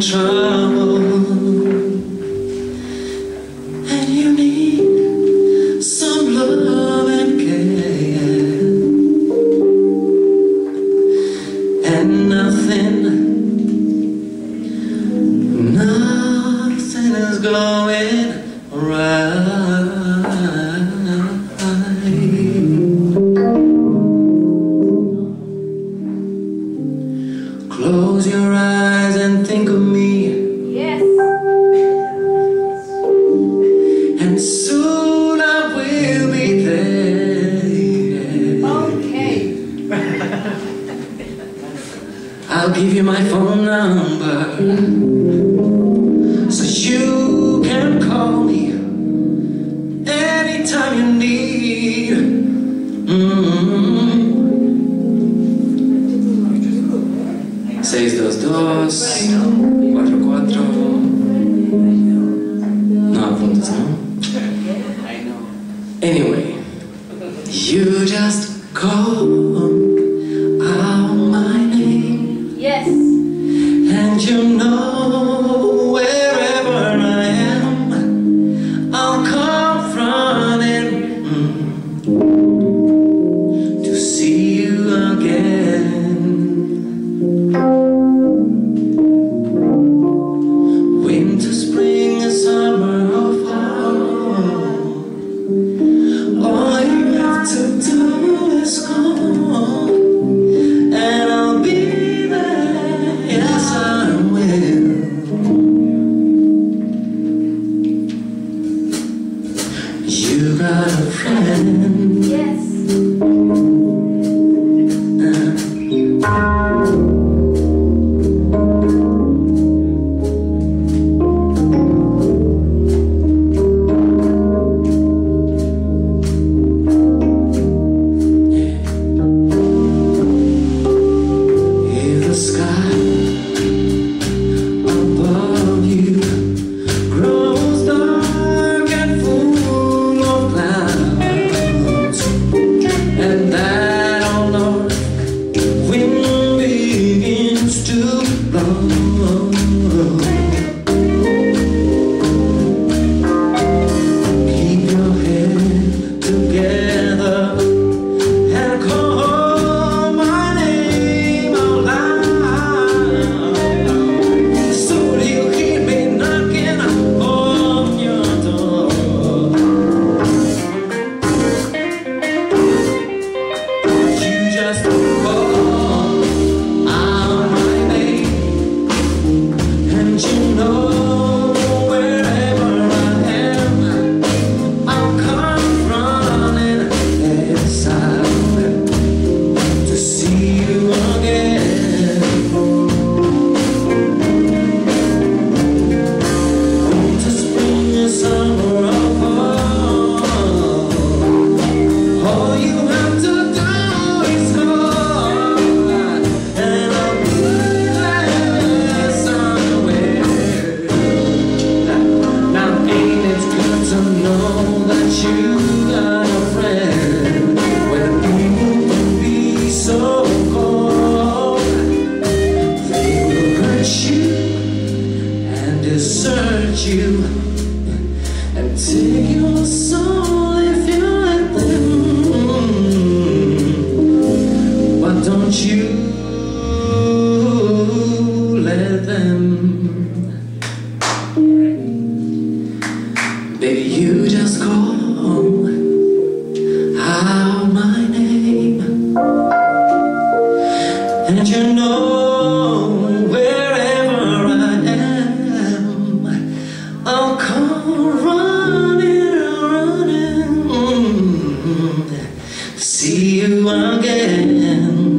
trouble and you need some love and care and nothing, nothing is going right. I'll give you my phone number so you can call me anytime you need. Mm. Seis dos dos cuatro See you again.